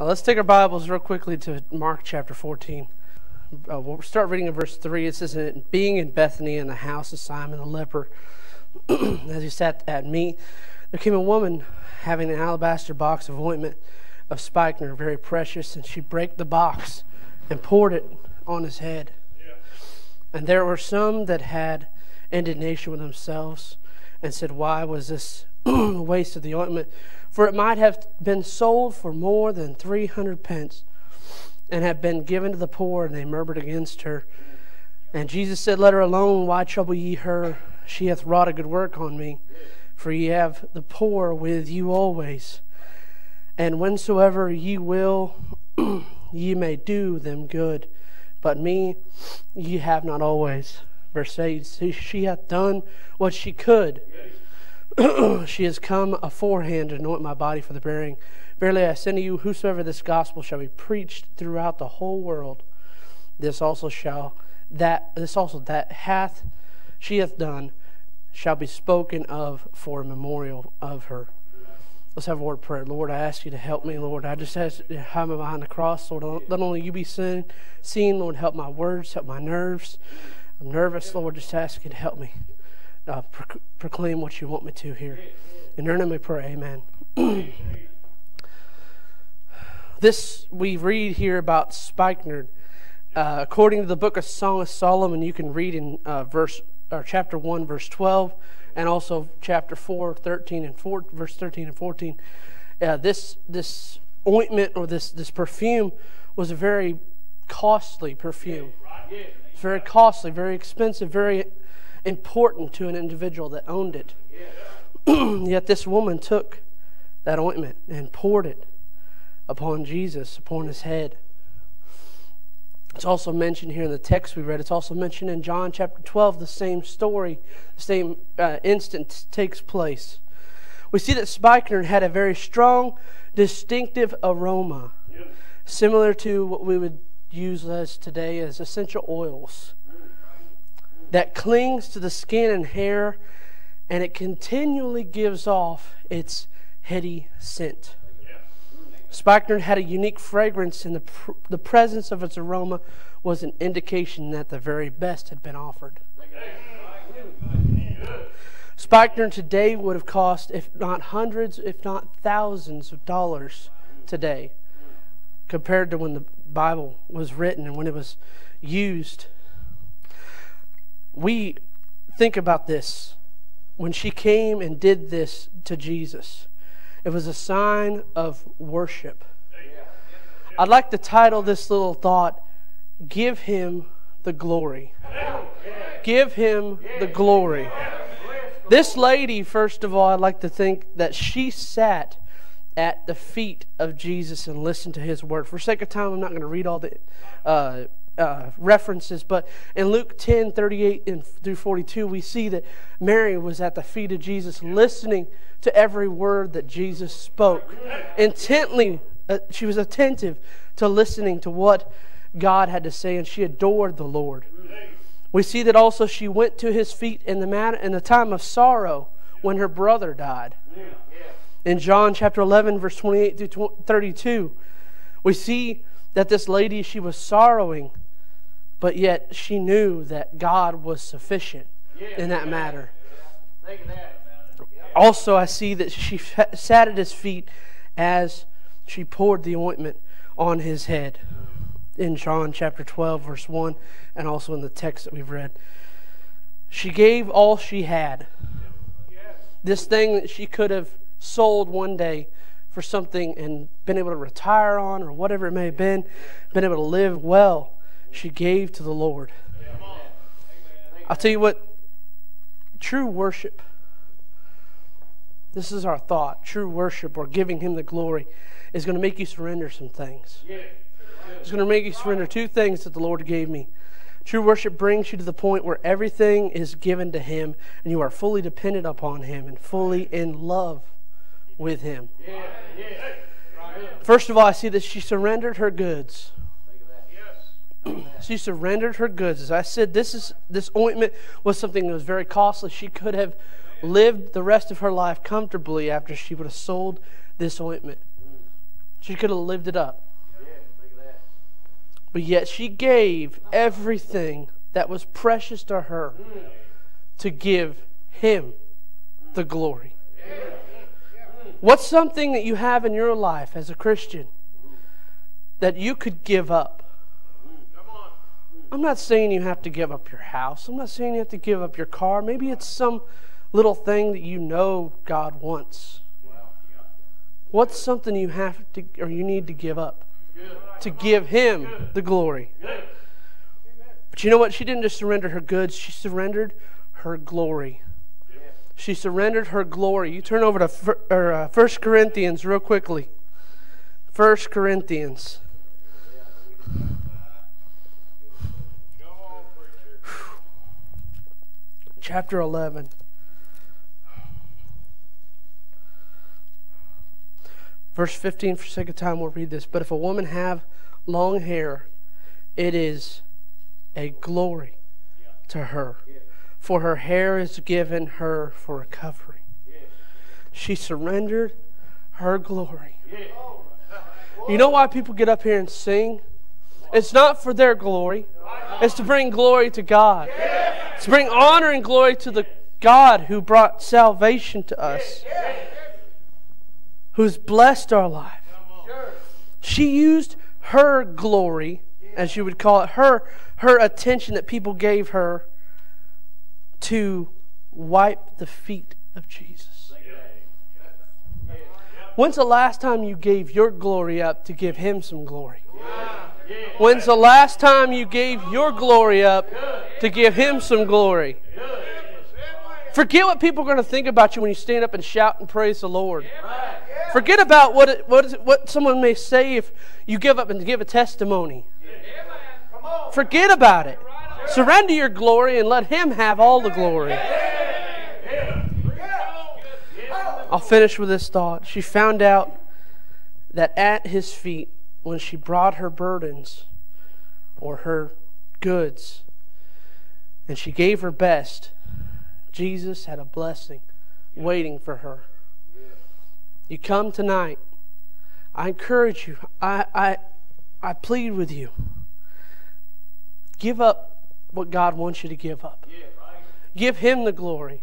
Uh, let's take our Bibles real quickly to Mark chapter 14. Uh, we'll start reading in verse 3. It says, Being in Bethany in the house of Simon the leper, as he sat at meat, there came a woman having an alabaster box of ointment of spikenard, very precious, and she brake the box and poured it on his head. Yeah. And there were some that had indignation with themselves and said, Why was this waste of the ointment? For it might have been sold for more than three hundred pence and have been given to the poor, and they murmured against her. And Jesus said, Let her alone. Why trouble ye her? She hath wrought a good work on me. For ye have the poor with you always. And whensoever ye will, ye may do them good. But me ye have not always. Verse 8 She hath done what she could. she has come aforehand to anoint my body for the burying. Verily I say to you, whosoever this gospel shall be preached throughout the whole world, this also shall that this also that hath she hath done shall be spoken of for a memorial of her. Let's have a word of prayer. Lord, I ask you to help me, Lord. I just ask you to hide me behind the cross, Lord. Not only you be seen, seen, Lord, help my words, help my nerves. I'm nervous, Lord. Just ask you to help me uh, pro- proclaim what you want me to here. In your name we pray, amen. this we read here about spikenard. Uh, according to the book of Song of Solomon, you can read in uh, verse or chapter one, verse twelve, and also chapter 4, 13 and 4, verse thirteen and fourteen. Uh, this this ointment or this this perfume was a very costly perfume. It's very costly, very expensive, very important to an individual that owned it. Yet this woman took that ointment and poured it upon Jesus, upon his head. It's also mentioned here in the text we read. It's also mentioned in John chapter 12. The same story, the same uh, instant takes place. We see that spikenard had a very strong, distinctive aroma, similar to what we would use as today as essential oils that clings to the skin and hair, and it continually gives off its heady scent. Spikenard had a unique fragrance, and the, pr- the presence of its aroma was an indication that the very best had been offered. Spikenard today would have cost, if not hundreds, if not thousands of dollars today, compared to when the Bible was written and when it was used we think about this. When she came and did this to Jesus, it was a sign of worship. I'd like to title this little thought, Give Him the Glory. Give Him the Glory. This lady, first of all, I'd like to think that she sat at the feet of Jesus and listened to His word. For sake of time, I'm not going to read all the. Uh, uh, references, but in Luke 10 38 and through 42, we see that Mary was at the feet of Jesus listening to every word that Jesus spoke. Intently, uh, she was attentive to listening to what God had to say, and she adored the Lord. We see that also she went to his feet in the, matter, in the time of sorrow when her brother died. In John chapter 11, verse 28 through 32, we see that this lady, she was sorrowing but yet she knew that God was sufficient in that matter. Also, I see that she sat at his feet as she poured the ointment on his head in John chapter 12, verse 1, and also in the text that we've read. She gave all she had. This thing that she could have sold one day for something and been able to retire on or whatever it may have been, been able to live well she gave to the Lord. I'll tell you what, true worship, this is our thought. True worship or giving Him the glory is going to make you surrender some things. It's going to make you surrender two things that the Lord gave me. True worship brings you to the point where everything is given to Him and you are fully dependent upon Him and fully in love with Him. First of all, I see that she surrendered her goods. She surrendered her goods. As I said, this is this ointment was something that was very costly. She could have lived the rest of her life comfortably after she would have sold this ointment. She could have lived it up. But yet she gave everything that was precious to her to give him the glory. What's something that you have in your life as a Christian that you could give up? I'm not saying you have to give up your house. I'm not saying you have to give up your car. Maybe it's some little thing that you know God wants. What's something you have to or you need to give up to give him the glory? But you know what? She didn't just surrender her goods, she surrendered her glory. She surrendered her glory. You turn over to uh, 1 Corinthians real quickly. 1 Corinthians. Chapter 11. Verse 15, for sake of time, we'll read this. But if a woman have long hair, it is a glory to her, for her hair is given her for covering. She surrendered her glory. You know why people get up here and sing? It's not for their glory, it's to bring glory to God, to bring honor and glory to the God who brought salvation to us, who's blessed our life. She used her glory, as you would call it, her her attention that people gave her to wipe the feet of Jesus. When's the last time you gave your glory up to give Him some glory? When's the last time you gave your glory up to give Him some glory? Forget what people are going to think about you when you stand up and shout and praise the Lord. Forget about what, it, what, it, what someone may say if you give up and give a testimony. Forget about it. Surrender your glory and let Him have all the glory. I'll finish with this thought. She found out that at His feet, when she brought her burdens or her goods, and she gave her best, Jesus had a blessing waiting for her. You come tonight. I encourage you. I, I, I plead with you. Give up what God wants you to give up. Give Him the glory.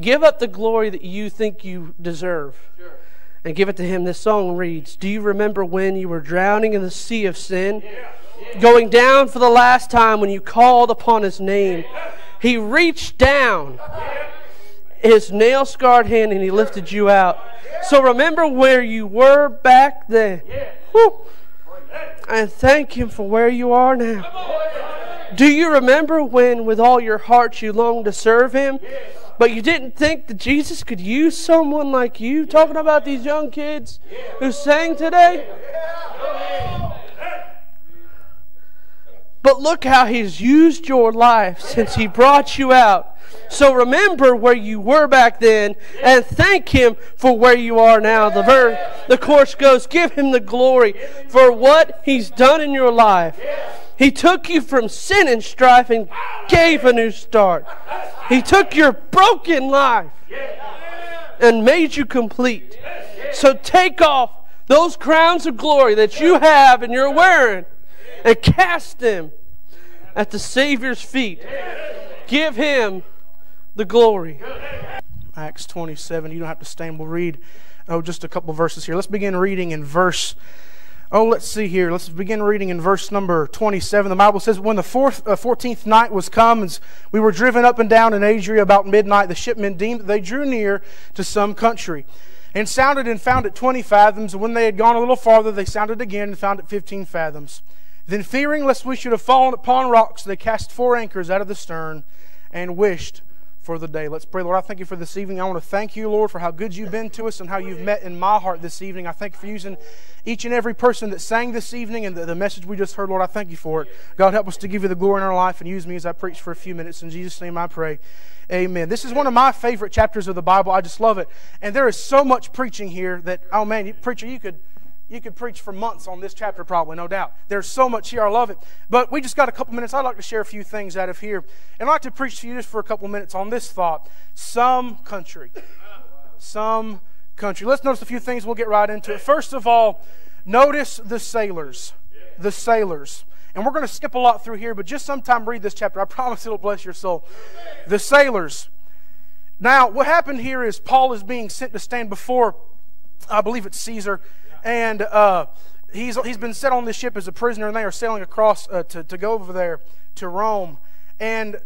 Give up the glory that you think you deserve. And give it to Him. This song reads Do you remember when you were drowning in the sea of sin? Going down for the last time when you called upon His name. He reached down his nail scarred hand and he lifted you out. So remember where you were back then. Whew. And thank him for where you are now. Do you remember when, with all your heart, you longed to serve Him, but you didn't think that Jesus could use someone like you? Talking about these young kids who sang today. But look how He's used your life since He brought you out. So remember where you were back then and thank Him for where you are now. The, verse, the course goes, give Him the glory for what He's done in your life. He took you from sin and strife and gave a new start. He took your broken life and made you complete. So take off those crowns of glory that you have and you're wearing and cast them at the Savior's feet. Give him the glory. Acts 27. You don't have to stand. We'll read oh, just a couple verses here. Let's begin reading in verse Oh, let's see here. Let's begin reading in verse number 27. The Bible says, When the fourth, uh, 14th night was come, and we were driven up and down in Adria about midnight, the shipmen deemed that they drew near to some country, and sounded and found it 20 fathoms. And when they had gone a little farther, they sounded again and found it 15 fathoms. Then, fearing lest we should have fallen upon rocks, they cast four anchors out of the stern and wished for the day. Let's pray. Lord, I thank you for this evening. I want to thank you, Lord, for how good you've been to us and how you've met in my heart this evening. I thank you for using each and every person that sang this evening and the, the message we just heard. Lord, I thank you for it. God, help us to give you the glory in our life and use me as I preach for a few minutes. In Jesus' name I pray. Amen. This is one of my favorite chapters of the Bible. I just love it. And there is so much preaching here that, oh man, preacher, you could you could preach for months on this chapter, probably, no doubt. There's so much here. I love it. But we just got a couple minutes. I'd like to share a few things out of here. And I'd like to preach to you just for a couple minutes on this thought some country. Some country. Let's notice a few things. We'll get right into it. First of all, Notice the sailors. The sailors. And we're going to skip a lot through here, but just sometime read this chapter. I promise it'll bless your soul. The sailors. Now, what happened here is Paul is being sent to stand before, I believe it's Caesar, and uh, he's, he's been set on this ship as a prisoner, and they are sailing across uh, to, to go over there to Rome. And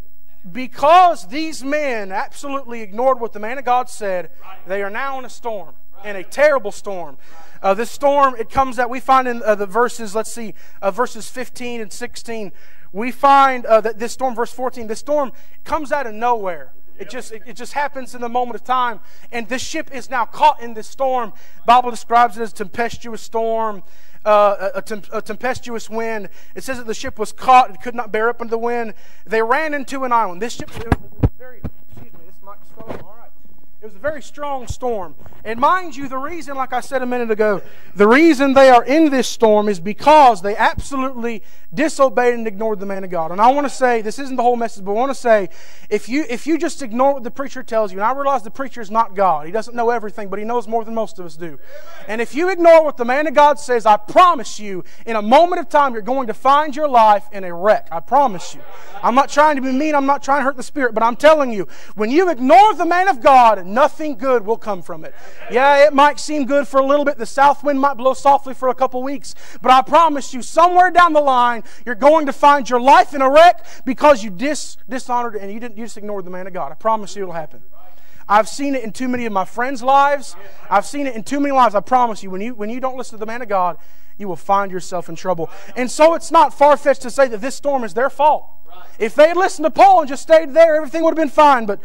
because these men absolutely ignored what the man of God said, they are now in a storm, in a terrible storm. Uh, this storm, it comes that we find in uh, the verses, let's see, uh, verses 15 and 16, we find uh, that this storm, verse 14, this storm comes out of nowhere. It just, it, just happens in the moment of time. And this ship is now caught in this storm. Bible describes it as a tempestuous storm. Uh, a, a, a, tempestuous wind. It says that the ship was caught and could not bear up under the wind. They ran into an island. This ship, was very, excuse me, this mic is falling. It was a very strong storm. And mind you, the reason, like I said a minute ago, the reason they are in this storm is because they absolutely disobeyed and ignored the man of God. And I want to say, this isn't the whole message, but I want to say, if you, if you just ignore what the preacher tells you, and I realize the preacher is not God, he doesn't know everything, but he knows more than most of us do. And if you ignore what the man of God says, I promise you, in a moment of time, you're going to find your life in a wreck. I promise you. I'm not trying to be mean, I'm not trying to hurt the spirit, but I'm telling you, when you ignore the man of God, nothing good will come from it. Yeah, it might seem good for a little bit. The south wind might blow softly for a couple weeks. But I promise you, somewhere down the line, you're going to find your life in a wreck because you dis- dishonored and you, didn't, you just ignored the man of God. I promise you it'll happen. I've seen it in too many of my friends' lives. I've seen it in too many lives. I promise you, when you, when you don't listen to the man of God, you will find yourself in trouble. And so it's not far fetched to say that this storm is their fault. If they had listened to Paul and just stayed there, everything would have been fine. But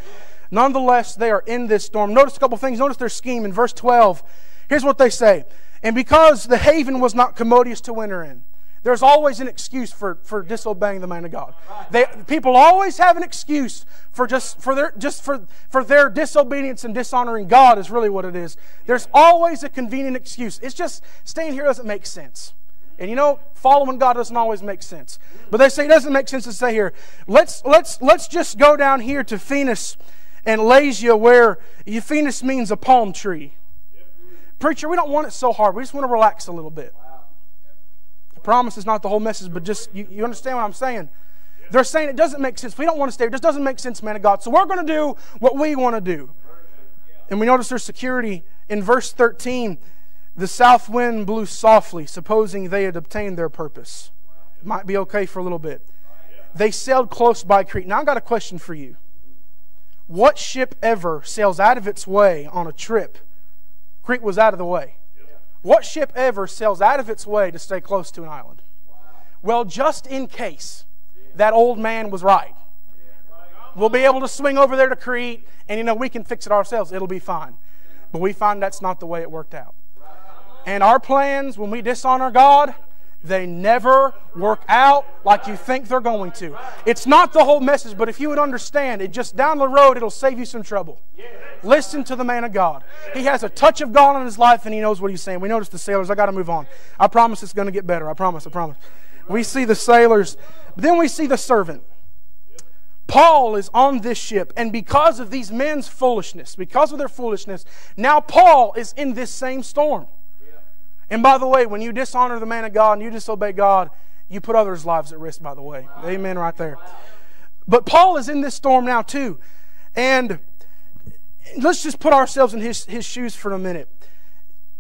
Nonetheless, they are in this storm. Notice a couple things. Notice their scheme in verse 12. Here's what they say. And because the haven was not commodious to winter in, there's always an excuse for, for disobeying the man of God. They, people always have an excuse for just for their just for, for their disobedience and dishonoring God is really what it is. There's always a convenient excuse. It's just staying here doesn't make sense. And you know, following God doesn't always make sense. But they say it doesn't make sense to stay here, let's let's let's just go down here to Phoenix and Lasea, where Euphemus means a palm tree. Preacher, we don't want it so hard. We just want to relax a little bit. I promise it's not the whole message, but just you, you understand what I'm saying? They're saying it doesn't make sense. We don't want to stay. It just doesn't make sense, man of God. So we're going to do what we want to do. And we notice their security in verse 13. The south wind blew softly, supposing they had obtained their purpose. Might be okay for a little bit. They sailed close by Crete. Now, I've got a question for you. What ship ever sails out of its way on a trip? Crete was out of the way. What ship ever sails out of its way to stay close to an island? Well, just in case that old man was right, we'll be able to swing over there to Crete and, you know, we can fix it ourselves. It'll be fine. But we find that's not the way it worked out. And our plans, when we dishonor God, they never work out like you think they're going to. It's not the whole message, but if you would understand it, just down the road, it'll save you some trouble. Listen to the man of God. He has a touch of God in his life and he knows what he's saying. We notice the sailors. I got to move on. I promise it's going to get better. I promise. I promise. We see the sailors, then we see the servant. Paul is on this ship, and because of these men's foolishness, because of their foolishness, now Paul is in this same storm. And by the way, when you dishonor the man of God and you disobey God, you put others' lives at risk, by the way. Amen, right there. But Paul is in this storm now, too. And let's just put ourselves in his, his shoes for a minute.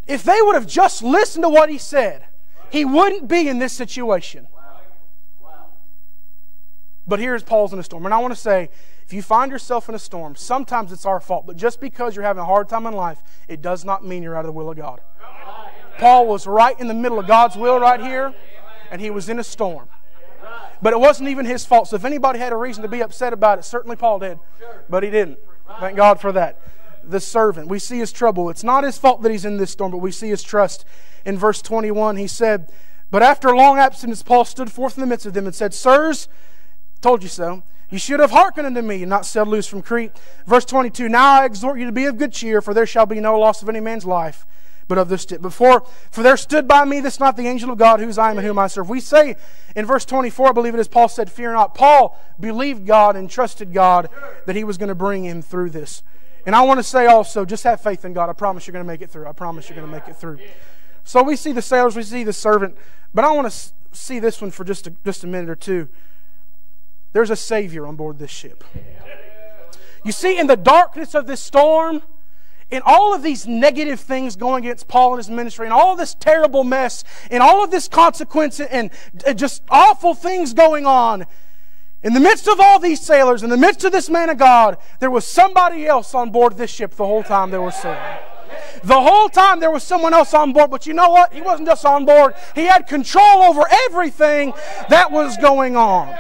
If they would have just listened to what he said, he wouldn't be in this situation. But here's Paul's in a storm. And I want to say, if you find yourself in a storm, sometimes it's our fault. But just because you're having a hard time in life, it does not mean you're out of the will of God. Paul was right in the middle of God's will right here, and he was in a storm. But it wasn't even his fault. So if anybody had a reason to be upset about it, certainly Paul did. But he didn't. Thank God for that. The servant. We see his trouble. It's not his fault that he's in this storm, but we see his trust. In verse 21, he said, But after a long absence, Paul stood forth in the midst of them and said, Sirs, told you so. You should have hearkened unto me and not set loose from Crete. Verse 22 Now I exhort you to be of good cheer, for there shall be no loss of any man's life but of this before for there stood by me this not the angel of God whose I am and whom I serve. We say in verse 24, I believe it is Paul said, Fear not. Paul believed God and trusted God that he was going to bring him through this. And I want to say also, just have faith in God. I promise you're going to make it through. I promise you're going to make it through. So we see the sailors, we see the servant, but I want to see this one for just a, just a minute or two. There's a Savior on board this ship. You see, in the darkness of this storm, in all of these negative things going against Paul and his ministry, and all this terrible mess, and all of this consequence, and just awful things going on, in the midst of all these sailors, in the midst of this man of God, there was somebody else on board this ship the whole time they were sailing. The whole time there was someone else on board, but you know what? He wasn't just on board, he had control over everything that was going on.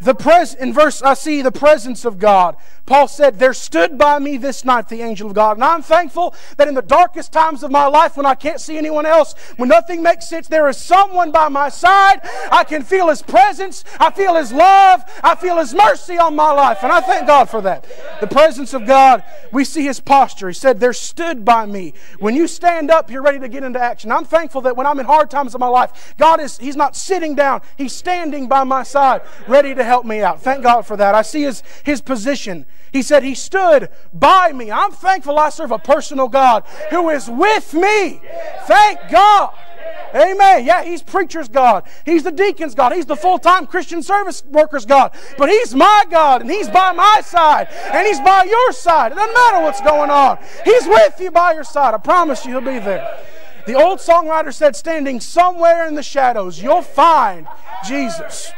The pres- in verse, I see the presence of God. Paul said, There stood by me this night the angel of God. And I'm thankful that in the darkest times of my life, when I can't see anyone else, when nothing makes sense, there is someone by my side. I can feel his presence. I feel his love. I feel his mercy on my life. And I thank God for that. The presence of God, we see his posture. He said, There stood by me. When you stand up, you're ready to get into action. I'm thankful that when I'm in hard times of my life, God is, He's not sitting down, He's standing by my side, ready to help me out. Thank God for that. I see his, his position. He said, He stood by me. I'm thankful I serve a personal God who is with me. Thank God. Amen. Yeah, He's preacher's God. He's the deacon's God. He's the full time Christian service worker's God. But He's my God, and He's by my side, and He's by your side. It doesn't matter what's going on. He's with you by your side. I promise you, He'll be there. The old songwriter said, Standing somewhere in the shadows, you'll find Jesus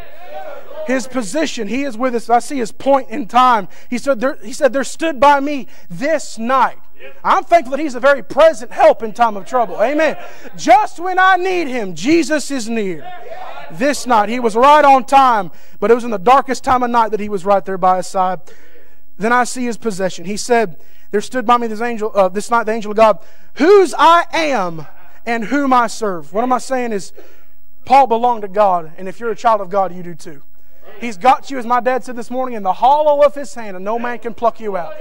his position. He is with us. I see his point in time. He said, there, he said, there stood by me this night. I'm thankful that he's a very present help in time of trouble. Amen. Just when I need him, Jesus is near. This night, he was right on time, but it was in the darkest time of night that he was right there by his side. Then I see his possession. He said, There stood by me this angel, uh, this night the angel of God, whose I am and whom I serve. What am I saying is, Paul belonged to God, and if you're a child of God, you do too. He's got you, as my dad said this morning, in the hollow of his hand, and no man can pluck you out.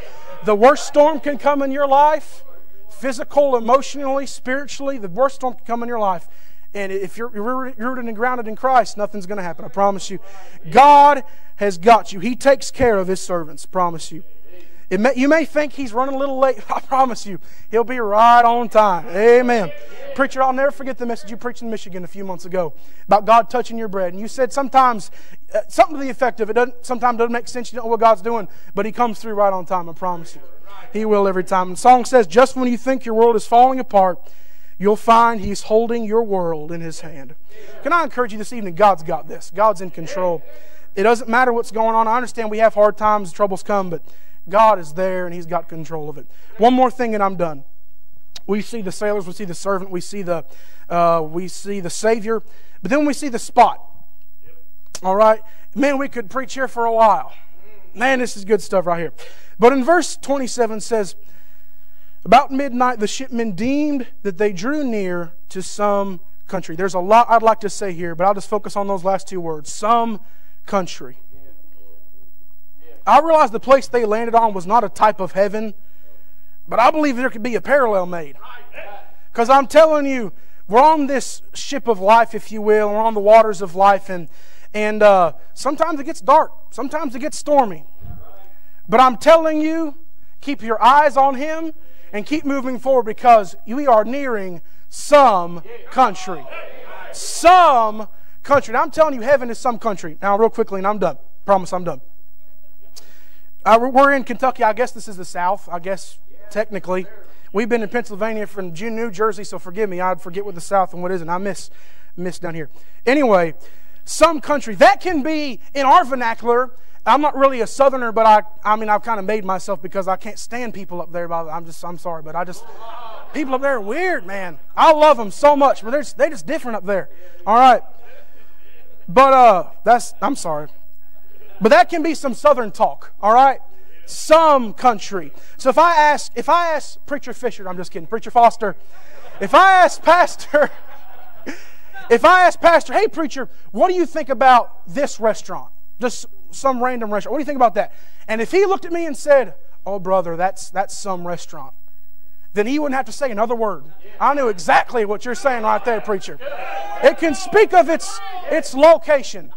The worst storm can come in your life physical, emotionally, spiritually. The worst storm can come in your life. And if you're rooted and grounded in Christ, nothing's going to happen. I promise you. God has got you. He takes care of His servants. Promise you. May, you may think he's running a little late. I promise you, he'll be right on time. Amen. Preacher, I'll never forget the message you preached in Michigan a few months ago about God touching your bread. And you said sometimes, uh, something to the effect of it doesn't, sometimes doesn't make sense. You don't know what God's doing, but He comes through right on time. I promise you. He will every time. And the song says, just when you think your world is falling apart, you'll find He's holding your world in His hand. Can I encourage you this evening? God's got this. God's in control. It doesn't matter what's going on. I understand we have hard times, troubles come, but God is there and He's got control of it. One more thing, and I'm done. We see the sailors, we see the servant, we see the, uh, we see the Savior, but then we see the spot. All right? Man, we could preach here for a while. Man, this is good stuff right here. But in verse 27 says, About midnight the shipmen deemed that they drew near to some country. There's a lot I'd like to say here, but I'll just focus on those last two words. Some country. I realize the place they landed on was not a type of heaven, but I believe there could be a parallel made. Because I'm telling you, we're on this ship of life, if you will, we're on the waters of life, and, and uh, sometimes it gets dark, sometimes it gets stormy. But I'm telling you, keep your eyes on Him and keep moving forward because we are nearing some country. Some country. Now, I'm telling you, heaven is some country. Now, real quickly, and I'm done. Promise I'm done. Uh, we're in Kentucky. I guess this is the South. I guess technically. We've been in Pennsylvania from New Jersey, so forgive me. I'd forget what the South and what isn't. I miss, miss down here. Anyway, some country. That can be, in our vernacular, I'm not really a southerner, but I, I mean, I've kind of made myself because I can't stand people up there. By the, I'm just, I'm sorry, but I just, people up there are weird, man. I love them so much, but they're just, they're just different up there. All right. But, uh, that's, I'm sorry. But that can be some southern talk, all right? Some country. So if I ask, if I ask Preacher Fisher, I'm just kidding, Preacher Foster, if I ask Pastor, if I ask Pastor, hey preacher, what do you think about this restaurant? Just some random restaurant. What do you think about that? And if he looked at me and said, Oh brother, that's that's some restaurant, then he wouldn't have to say another word. I knew exactly what you're saying right there, preacher. It can speak of its its location.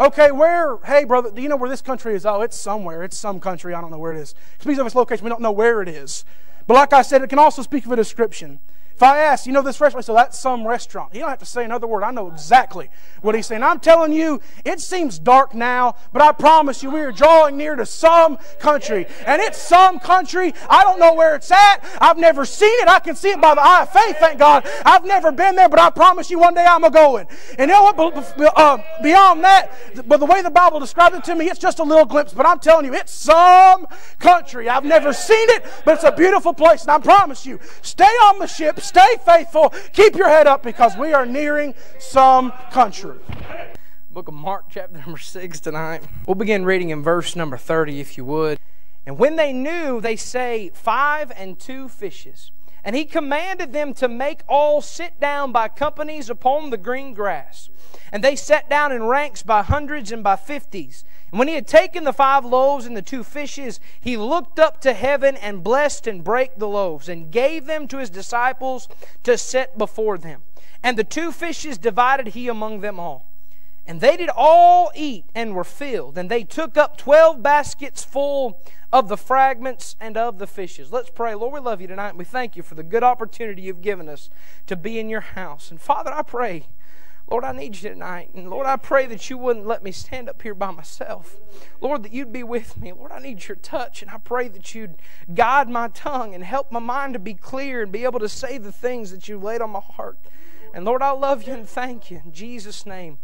Okay, where, hey, brother, do you know where this country is? Oh, it's somewhere. It's some country. I don't know where it is. It speaks of its location. We don't know where it is. But like I said, it can also speak of a description. If I ask, you know this restaurant, so that's some restaurant. He don't have to say another word. I know exactly what he's saying. I'm telling you, it seems dark now, but I promise you, we are drawing near to some country. And it's some country. I don't know where it's at. I've never seen it. I can see it by the eye of faith, thank God. I've never been there, but I promise you one day I'm a going. And you know what? Uh, beyond that, but the way the Bible describes it to me, it's just a little glimpse. But I'm telling you, it's some country. I've never seen it, but it's a beautiful place. And I promise you, stay on the ship, Stay faithful. Keep your head up because we are nearing some country. Book of Mark, chapter number 6 tonight. We'll begin reading in verse number 30, if you would. And when they knew, they say, Five and two fishes. And he commanded them to make all sit down by companies upon the green grass. And they sat down in ranks by hundreds and by fifties. And when he had taken the five loaves and the two fishes, he looked up to heaven and blessed and brake the loaves and gave them to his disciples to set before them. And the two fishes divided he among them all. And they did all eat and were filled. And they took up twelve baskets full of the fragments and of the fishes. Let's pray. Lord, we love you tonight. And we thank you for the good opportunity you've given us to be in your house. And Father, I pray Lord, I need you tonight. And Lord, I pray that you wouldn't let me stand up here by myself. Lord, that you'd be with me. Lord, I need your touch. And I pray that you'd guide my tongue and help my mind to be clear and be able to say the things that you've laid on my heart. And Lord, I love you and thank you. In Jesus' name.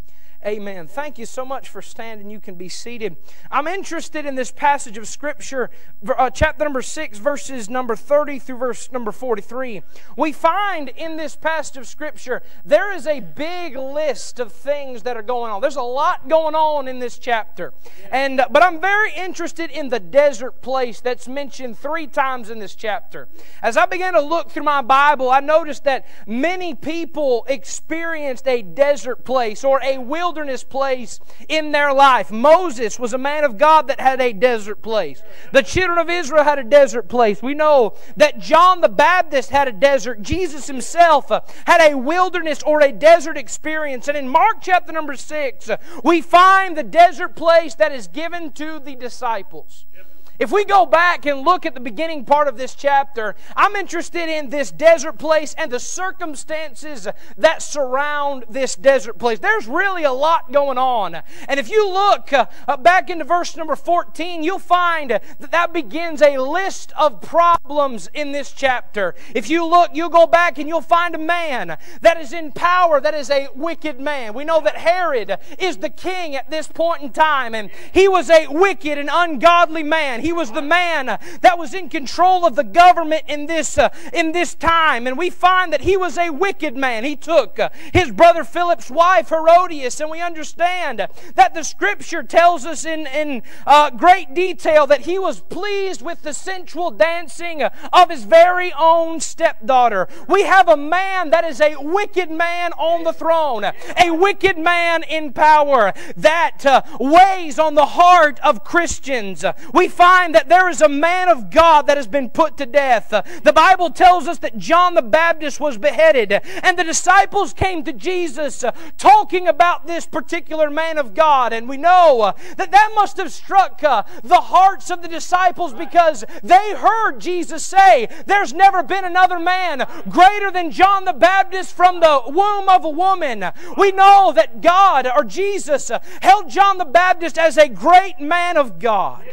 Amen. Thank you so much for standing. You can be seated. I'm interested in this passage of Scripture, uh, chapter number 6, verses number 30 through verse number 43. We find in this passage of Scripture there is a big list of things that are going on. There's a lot going on in this chapter. And uh, but I'm very interested in the desert place that's mentioned 3 times in this chapter. As I began to look through my Bible, I noticed that many people experienced a desert place or a wilderness wilderness place in their life. Moses was a man of God that had a desert place. The children of Israel had a desert place. We know that John the Baptist had a desert. Jesus himself uh, had a wilderness or a desert experience. And in Mark chapter number 6, uh, we find the desert place that is given to the disciples. Yep. If we go back and look at the beginning part of this chapter, I'm interested in this desert place and the circumstances that surround this desert place. There's really a lot going on. And if you look uh, back into verse number 14, you'll find that that begins a list of problems in this chapter. If you look, you'll go back and you'll find a man that is in power, that is a wicked man. We know that Herod is the king at this point in time, and he was a wicked and ungodly man. He was the man that was in control of the government in this, uh, in this time. And we find that he was a wicked man. He took uh, his brother Philip's wife, Herodias, and we understand that the scripture tells us in, in uh, great detail that he was pleased with the sensual dancing of his very own stepdaughter. We have a man that is a wicked man on the throne, a wicked man in power that uh, weighs on the heart of Christians. We find that there is a man of God that has been put to death. The Bible tells us that John the Baptist was beheaded, and the disciples came to Jesus uh, talking about this particular man of God. And we know uh, that that must have struck uh, the hearts of the disciples because they heard Jesus say, There's never been another man greater than John the Baptist from the womb of a woman. We know that God or Jesus held John the Baptist as a great man of God.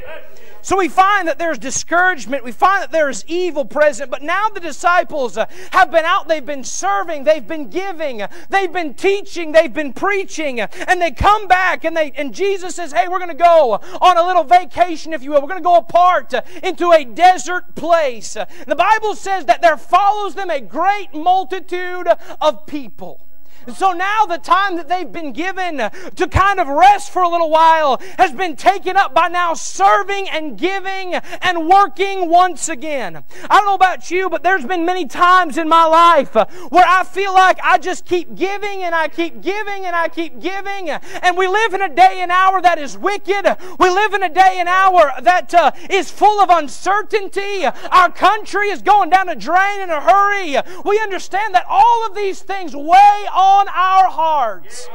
So we find that there's discouragement. We find that there is evil present. But now the disciples uh, have been out, they've been serving, they've been giving, they've been teaching, they've been preaching, and they come back and they and Jesus says, Hey, we're going to go on a little vacation, if you will. We're going to go apart uh, into a desert place. The Bible says that there follows them a great multitude of people. And so now the time that they've been given to kind of rest for a little while has been taken up by now serving and giving and working once again. I don't know about you, but there's been many times in my life where I feel like I just keep giving and I keep giving and I keep giving. And we live in a day and hour that is wicked. We live in a day and hour that uh, is full of uncertainty. Our country is going down a drain in a hurry. We understand that all of these things weigh on on our hearts.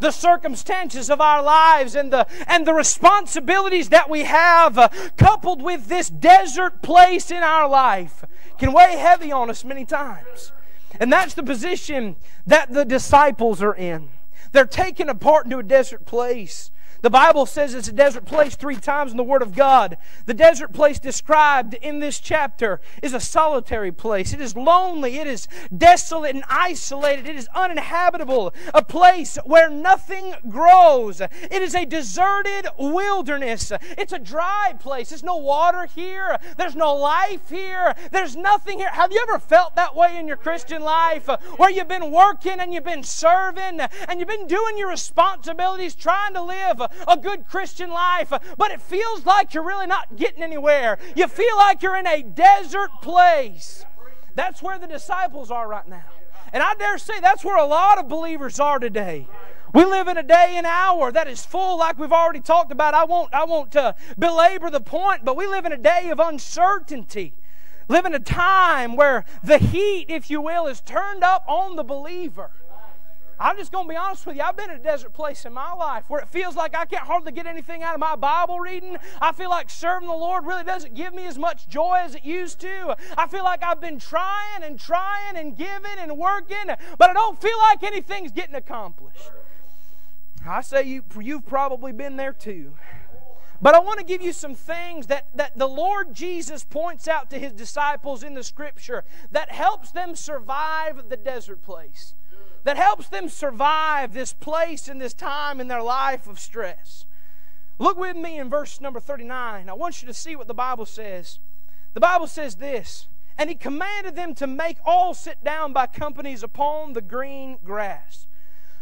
The circumstances of our lives and the, and the responsibilities that we have, uh, coupled with this desert place in our life, can weigh heavy on us many times. And that's the position that the disciples are in. They're taken apart into a desert place. The Bible says it's a desert place three times in the Word of God. The desert place described in this chapter is a solitary place. It is lonely. It is desolate and isolated. It is uninhabitable. A place where nothing grows. It is a deserted wilderness. It's a dry place. There's no water here. There's no life here. There's nothing here. Have you ever felt that way in your Christian life where you've been working and you've been serving and you've been doing your responsibilities, trying to live a good Christian life, but it feels like you're really not getting anywhere. You feel like you're in a desert place. That's where the disciples are right now. And I dare say that's where a lot of believers are today. We live in a day and hour that is full, like we've already talked about. I won't, I won't uh, belabor the point, but we live in a day of uncertainty. Live in a time where the heat, if you will, is turned up on the believer. I'm just going to be honest with you. I've been in a desert place in my life where it feels like I can't hardly get anything out of my Bible reading. I feel like serving the Lord really doesn't give me as much joy as it used to. I feel like I've been trying and trying and giving and working, but I don't feel like anything's getting accomplished. I say you, you've probably been there too. But I want to give you some things that, that the Lord Jesus points out to his disciples in the scripture that helps them survive the desert place that helps them survive this place and this time in their life of stress. Look with me in verse number 39. I want you to see what the Bible says. The Bible says this And he commanded them to make all sit down by companies upon the green grass.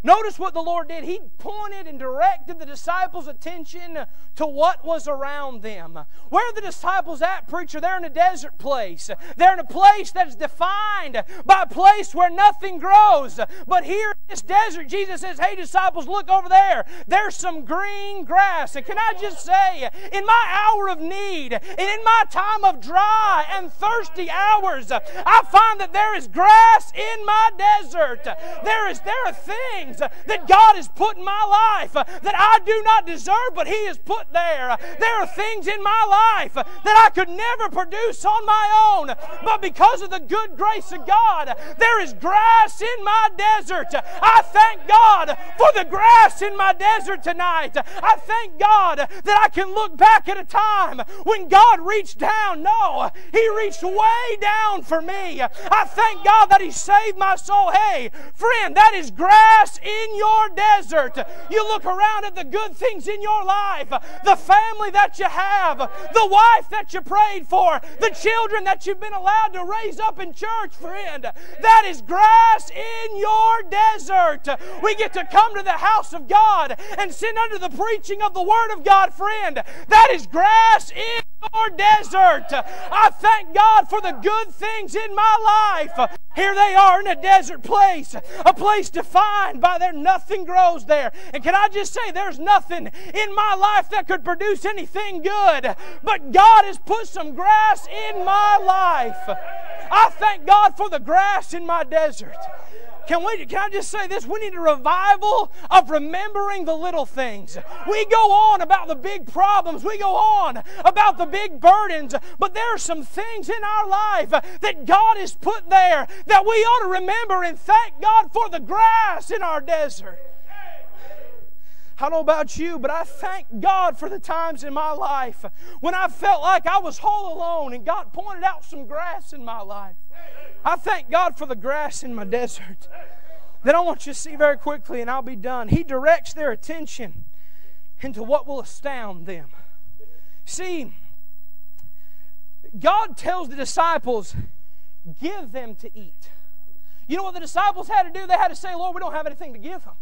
Notice what the Lord did. He pointed and directed the disciples' attention to what was around them. Where are the disciples at, preacher? They're in a desert place. They're in a place that is defined by a place where nothing grows. But here in this desert, Jesus says, Hey, disciples, look over there. There's some green grass. And can I just say, in my hour of need and in my time of dry and thirsty hours, I find that there is grass in my desert. There is there are things things uh, that God has put in my life uh, that I do not deserve, but He has put there. There are things in my life uh, that I could never produce on my own, but because of the good grace of God, there is grass in my desert. I thank God for the grass in my desert tonight. I thank God that I can look back at a time when God reached down. No, He reached way down for me. I thank God that He saved my soul. Hey, friend, that is grass in your desert. You look around at the good things in your life, the family that you have, the wife that you prayed for, the children that you've been allowed to raise up in church, friend. That is grass in your desert. We get to come to the house of God and sit under the preaching of the Word of God, friend. That is grass in your desert. I thank God for the good things in my life. Here they are in a desert place, a place defined by there nothing grows there. And can I just say, there's nothing in my life that could produce anything good, but God has put some grass in my life. I thank God for the grass in my desert. Can we can I just say this? We need a revival of remembering the little things. We go on about the big problems. We go on about the big burdens, but there are some things in our life that God has put there that we ought to remember and thank God for the grass in our desert. I don't know about you, but I thank God for the times in my life when I felt like I was all alone and God pointed out some grass in my life. I thank God for the grass in my desert. Then I want you to see very quickly, and I'll be done. He directs their attention into what will astound them. See, God tells the disciples, give them to eat. You know what the disciples had to do? They had to say, Lord, we don't have anything to give them.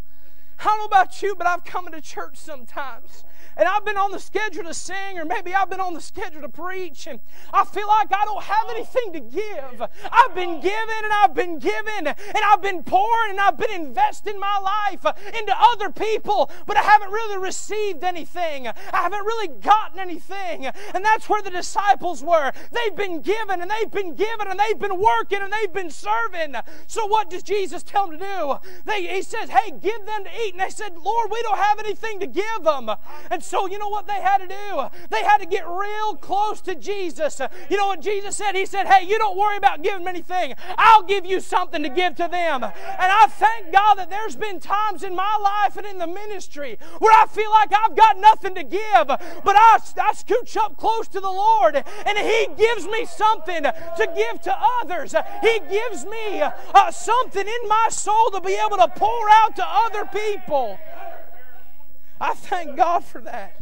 I don't know about you, but I've come into church sometimes and I've been on the schedule to sing, or maybe I've been on the schedule to preach, and I feel like I don't have anything to give. I've been given and I've been given, and I've been pouring and I've been investing my life uh, into other people, but I haven't really received anything. I haven't really gotten anything. And that's where the disciples were. They've been given and they've been given and they've been working and they've been serving. So what does Jesus tell them to do? They, he says, Hey, give them to eat. And they said, Lord, we don't have anything to give them. And so, you know what they had to do? They had to get real close to Jesus. You know what Jesus said? He said, Hey, you don't worry about giving them anything. I'll give you something to give to them. And I thank God that there's been times in my life and in the ministry where I feel like I've got nothing to give, but I, I scooch up close to the Lord and He gives me something to give to others. He gives me uh, something in my soul to be able to pour out to other people. I thank God for that.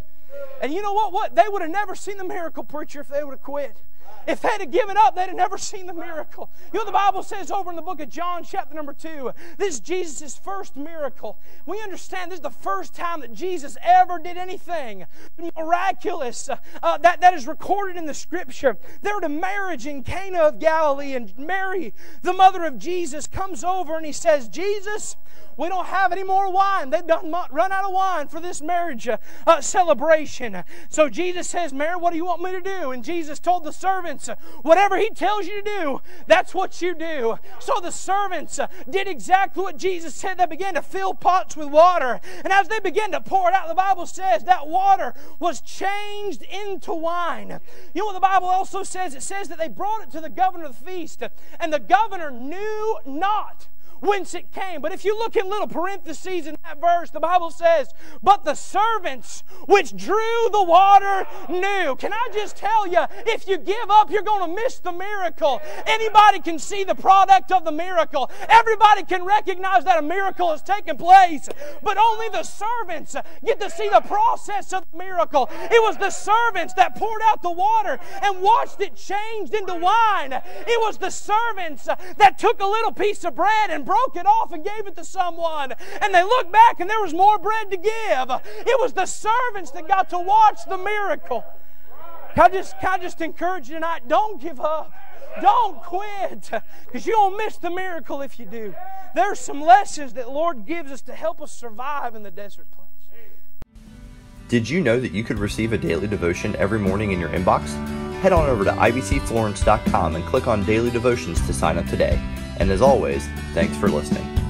And you know what? What they would have never seen the miracle preacher if they would have quit. If they'd have given up, they'd have never seen the miracle. You know, the Bible says over in the book of John, chapter number two, this is Jesus' first miracle. We understand this is the first time that Jesus ever did anything miraculous uh, that, that is recorded in the scripture. There at a marriage in Cana of Galilee, and Mary, the mother of Jesus, comes over and he says, Jesus, we don't have any more wine. They've done run out of wine for this marriage uh, uh, celebration. So Jesus says, Mary, what do you want me to do? And Jesus told the servants, whatever he tells you to do, that's what you do. So the servants uh, did exactly what Jesus said. They began to fill pots with water. And as they began to pour it out, the Bible says that water was changed into wine. You know what the Bible also says? It says that they brought it to the governor of the feast, and the governor knew not whence it came. But if you look in little parentheses in that verse, the Bible says, But the servants which drew the water knew. Can I just tell you, if you give up, you're going to miss the miracle. Anybody can see the product of the miracle, everybody can recognize that a miracle has taken place, but only the servants get to see the process of the miracle. It was the servants that poured out the water and watched it changed into wine. It was the servants that took a little piece of bread and broke it off and gave it to someone. And they looked back and there was more bread to give. It was the servants that got to watch the miracle. Can I just, can I just encourage you tonight? Don't give up. Don't quit because you'll miss the miracle if you do. There's some lessons that Lord gives us to help us survive in the desert place. Did you know that you could receive a daily devotion every morning in your inbox? Head on over to ibcflorence.com and click on Daily Devotions to sign up today. And as always, thanks for listening.